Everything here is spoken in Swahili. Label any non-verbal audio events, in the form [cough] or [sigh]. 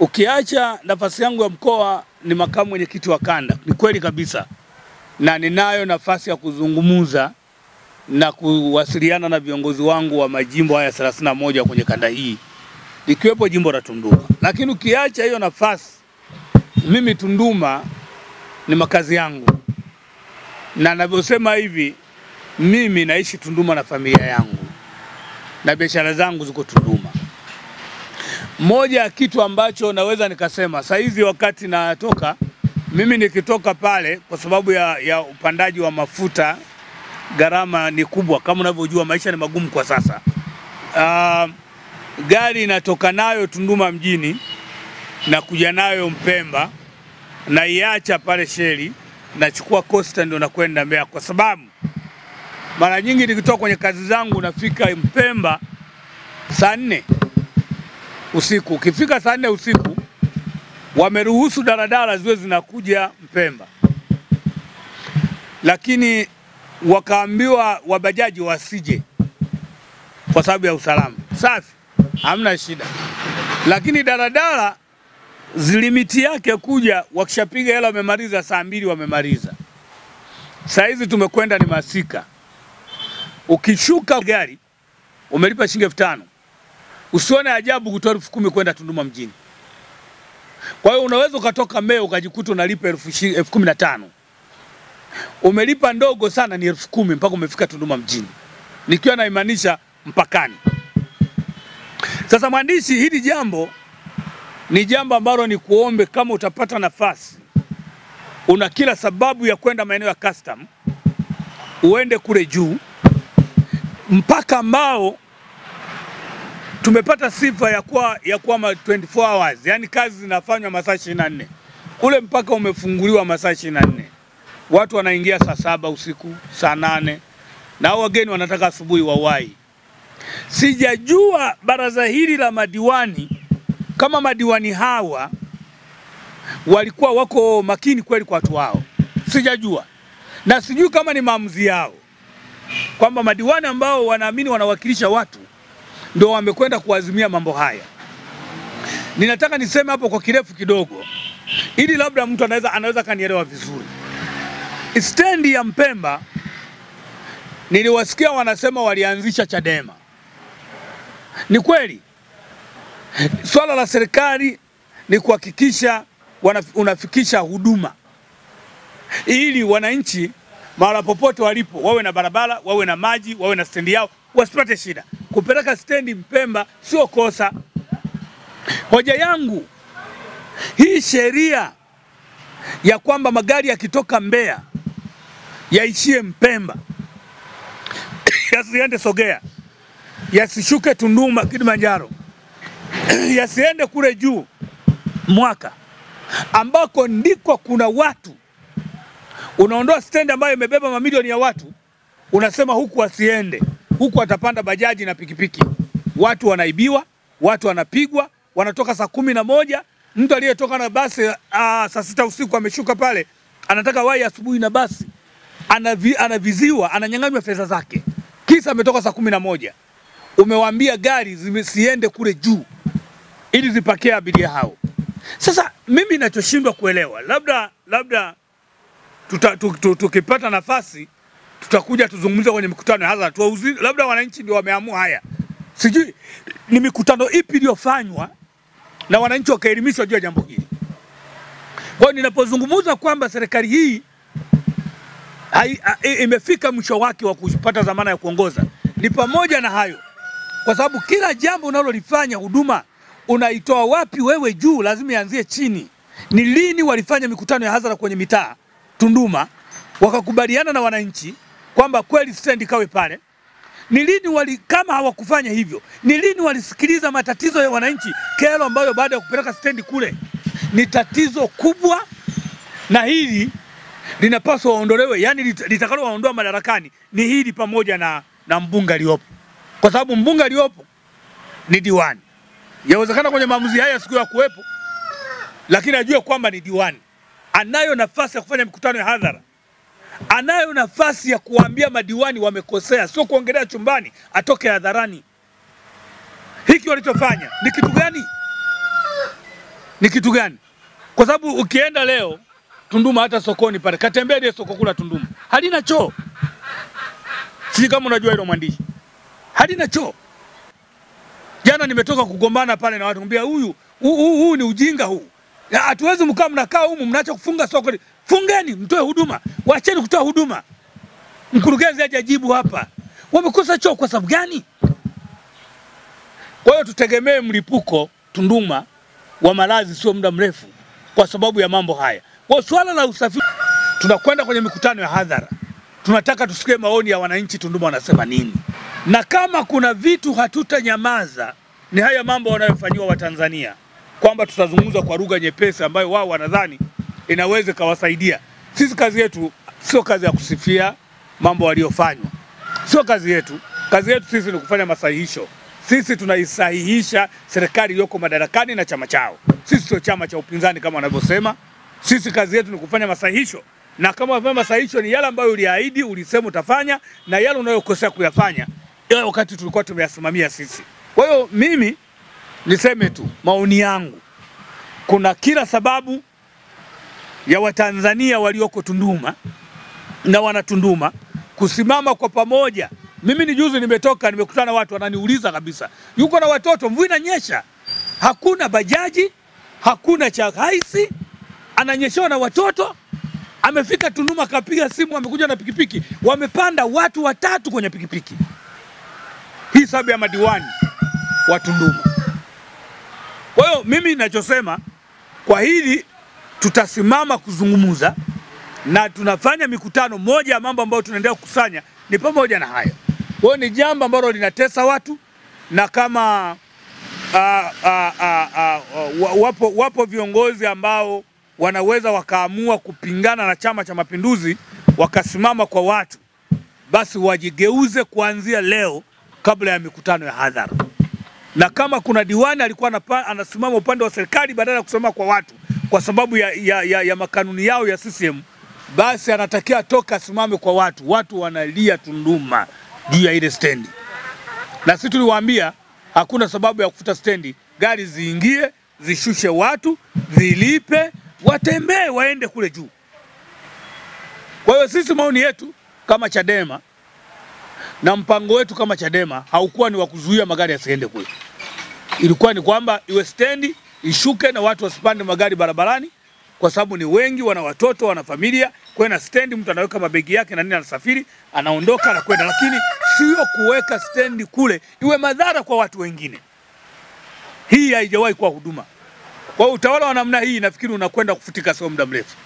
Ukiacha nafasi yangu ya mkoa ni makamu mwenyekiti wa kanda, ni kweli kabisa, na ninayo nafasi ya kuzungumza na kuwasiliana na viongozi wangu wa majimbo haya 31 kwenye kanda hii likiwepo jimbo la Tunduma. Lakini ukiacha hiyo nafasi, mimi Tunduma ni makazi yangu, na navyosema hivi, mimi naishi Tunduma na familia yangu na biashara zangu ziko Tunduma. Moja ya kitu ambacho naweza nikasema saa hizi wakati natoka mimi nikitoka pale, kwa sababu ya, ya upandaji wa mafuta, gharama ni kubwa, kama unavyojua maisha ni magumu kwa sasa. Uh, gari inatoka nayo Tunduma mjini na kuja nayo Mpemba na iacha pale Sheli, nachukua Costa ndio nakwenda Mbeya, kwa sababu mara nyingi nikitoka kwenye kazi zangu nafika Mpemba saa nne usiku. Ukifika saa nne usiku, wameruhusu daladala ziwe zinakuja Mpemba, lakini wakaambiwa wabajaji wasije kwa sababu ya usalama. Safi, hamna shida, lakini daladala zilimiti yake kuja, wakishapiga hela wamemaliza, saa mbili wamemaliza. Saa hizi tumekwenda ni masika, ukishuka gari umelipa shilingi elfu tano usione ajabu kutoa elfu kumi kwenda Tunduma mjini. Kwa hiyo unaweza ukatoka Mbeya ukajikuta unalipa elfu kumi na tano umelipa ndogo sana ni elfu kumi mpaka umefika Tunduma mjini, nikiwa naimaanisha mpakani. Sasa mwandishi, hili jambo ni jambo ambalo ni kuombe, kama utapata nafasi, una kila sababu ya kwenda maeneo ya custom, uende kule juu, mpaka ambao tumepata sifa ya kuwa ya kuwa 24 hours, yani kazi zinafanywa masaa 24. Ule mpaka umefunguliwa masaa 24, watu wanaingia saa saba usiku, saa nane na wageni wanataka asubuhi wawai. Sijajua baraza hili la madiwani kama madiwani hawa walikuwa wako makini kweli kwa watu wao, sijajua na sijui kama ni maamuzi yao kwamba madiwani ambao wanaamini wanawakilisha watu ndio wamekwenda kuazimia mambo haya. Ninataka niseme hapo kwa kirefu kidogo, ili labda mtu anaweza anaweza kanielewa vizuri. Stendi ya Mpemba niliwasikia wanasema walianzisha Chadema. Ni kweli, swala la serikali ni kuhakikisha unafikisha huduma ili wananchi mahala popote walipo wawe na barabara, wawe na maji, wawe na stendi yao, wasipate shida. Kupeleka stendi Mpemba sio kosa. Hoja yangu hii sheria ya kwamba magari yakitoka Mbeya yaishie Mpemba [coughs] yasiende Sogea, yasishuke Tunduma, Kilimanjaro, [coughs] yasiende kule juu Mwaka, ambako ndiko kuna watu. Unaondoa stendi ambayo imebeba mamilioni ya watu, unasema huku wasiende, huku atapanda bajaji na pikipiki. Watu wanaibiwa, watu wanapigwa, wanatoka saa kumi na moja. Mtu aliyetoka na basi saa sita usiku ameshuka pale, anataka wai asubuhi na basi, anavi, anaviziwa, ananyang'anywa fedha zake, kisa ametoka saa kumi na moja. umewambia gari zisiende kule juu ili zipakie abiria hao. Sasa mimi nachoshindwa kuelewa, labda labda tuta, tukipata nafasi tutakuja tuzungumze kwenye mikutano ya hadhara tuwauzi, labda wananchi ndio wameamua haya. Sijui ni mikutano ipi iliyofanywa na wananchi wakaelimishwa juu ya jambo hili. Kwa hiyo ninapozungumza kwamba serikali hii hai, hai, imefika mwisho wake wa kupata dhamana ya kuongoza, ni pamoja na hayo, kwa sababu kila jambo unalolifanya huduma unaitoa wapi wewe juu, lazima ianzie chini. Ni lini walifanya mikutano ya hadhara kwenye mitaa Tunduma wakakubaliana na wananchi kwamba kweli stendi kawe pale? Ni lini wali, kama hawakufanya hivyo, ni lini walisikiliza matatizo ya wananchi, kero ambayo baada ya kupeleka stendi kule ni tatizo kubwa, na hili linapaswa waondolewe, yani litakalo waondoa madarakani ni hili pamoja na, na mbunge aliyopo, kwa sababu mbunge aliyopo ni diwani. Yawezekana kwenye maamuzi haya siku ya kuwepo, lakini ajue kwamba ni diwani, anayo nafasi ya kufanya mikutano ya hadhara anayo nafasi ya kuwaambia madiwani wamekosea, sio kuongelea chumbani, atoke hadharani. Hiki walichofanya ni kitu gani? Ni kitu gani? Kwa sababu ukienda leo Tunduma, hata sokoni pale, katembea ile soko kula Tunduma, halina choo. si kama unajua hilo mwandishi, halina choo. Jana nimetoka kugombana pale na watu, nambia huyu huu ni ujinga huu. Hatuwezi mkaa mnakaa humu mnaacha kufunga soko. Fungeni, mtoe huduma, wacheni kutoa huduma. Mkurugenzi hajajibu hapa, wamekosa choo kwa sababu gani? Kwa hiyo tutegemee mlipuko Tunduma wa maradhi sio muda mrefu, kwa sababu ya mambo haya. Kwa swala la usafiri, tunakwenda kwenye mikutano ya hadhara, tunataka tusikie maoni ya wananchi Tunduma wanasema nini, na kama kuna vitu hatutanyamaza ni haya mambo wanayofanyiwa Watanzania, kwamba tutazungumza kwa lugha nyepesi ambayo wao wanadhani inaweza kawasaidia Sisi kazi yetu sio kazi ya kusifia mambo waliofanywa, sio kazi yetu. Kazi yetu sisi ni kufanya masahihisho. Sisi tunaisahihisha serikali iliyoko madarakani na chama chao. Sisi sio chama cha upinzani kama wanavyosema. Sisi kazi yetu ni kufanya masahihisho, na kama unafanya masahihisho ni yale ambayo uliahidi, ulisema utafanya, na yale unayokosea kuyafanya yale wakati tulikuwa tumeyasimamia sisi. Kwa hiyo mimi niseme tu maoni yangu, kuna kila sababu ya Watanzania walioko Tunduma na wanatunduma kusimama kwa pamoja. Mimi ni juzi nimetoka, nimekutana na watu wananiuliza kabisa, yuko na watoto, mvua inanyesha, hakuna bajaji, hakuna cha haisi, ananyeshewa na watoto. Amefika Tunduma, akapiga simu, amekuja na pikipiki, wamepanda watu watatu kwenye pikipiki. Hii sababu ya madiwani wa Tunduma. Kwa hiyo mimi ninachosema kwa hili tutasimama kuzungumza na tunafanya mikutano. Moja ya mambo ambayo tunaendelea kukusanya ni pamoja na haya. Kwa ni jambo ambalo linatesa watu, na kama a, a, a, a, wapo, wapo viongozi ambao wanaweza wakaamua kupingana na Chama cha Mapinduzi wakasimama kwa watu, basi wajigeuze kuanzia leo kabla ya mikutano ya hadhara na kama kuna diwani alikuwa anasimama upande wa serikali badala ya kusimama kwa watu kwa sababu ya, ya, ya, ya makanuni yao ya CCM, basi anatakiwa atoka asimame kwa watu. Watu wanalia Tunduma juu ya ile stendi, na sisi tuliwaambia hakuna sababu ya kufuta stendi, gari ziingie zishushe watu zilipe, watembee waende kule juu. Kwa hiyo sisi maoni yetu kama Chadema na mpango wetu kama Chadema haukuwa ni wa kuzuia magari yasiende kule, ilikuwa ni kwamba iwe stendi ishuke na watu wasipande magari barabarani, kwa sababu ni wengi, wana watoto, wana familia. Kwa na stendi, mtu anaweka mabegi yake na nini, anasafiri, anaondoka, anakwenda, lakini sio kuweka stendi kule iwe madhara kwa watu wengine. Hii haijawahi kuwa huduma. Kwa utawala wa namna hii nafikiri unakwenda kufutika sio muda mrefu.